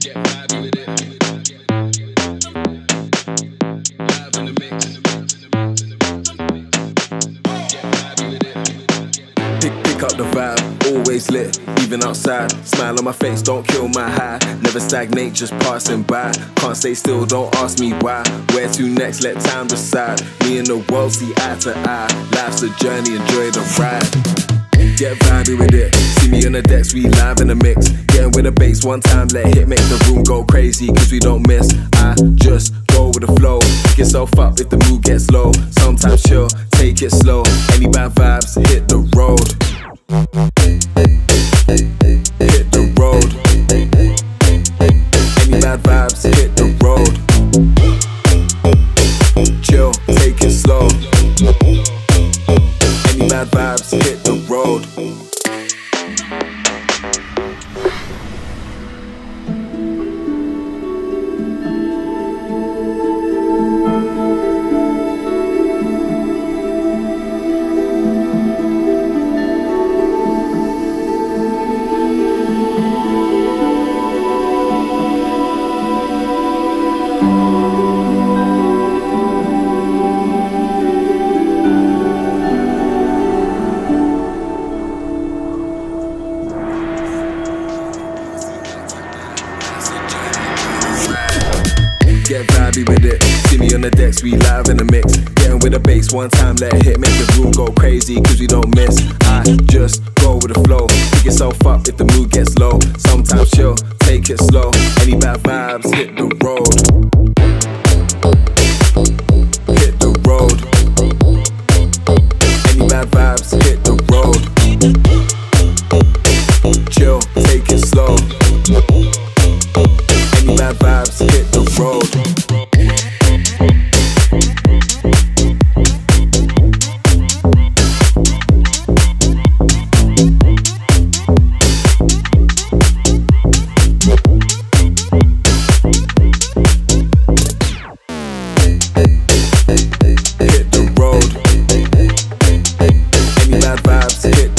Get vibey with it. Live in the mix. Up the vibe, always lit, even outside. Smile on my face, don't kill my high. Never stagnate, just passing by. Can't stay still, don't ask me why. Where to next, let time decide. Me and the world see eye to eye. Life's a journey, enjoy the ride. Get vibey with it. See me on the decks, we live in the mix. Getting with the bass one time, let hit make the room go crazy, cause we don't miss. I just go with the flow. Pick yourself up if the mood gets low. Sometimes chill, take it slow. Any bad vibes, hit the road. Slow. Any bad vibes, hit the road. Get vibey with it. See me on the decks, we live in the mix. Getting with the bass one time, let it hit, make the room go crazy, cause we don't miss. I just go with the flow. Pick yourself up if the mood gets low. Sometimes chill, take it slow. Any bad vibes, hit the road. Hit the road. Any bad vibes, hit it.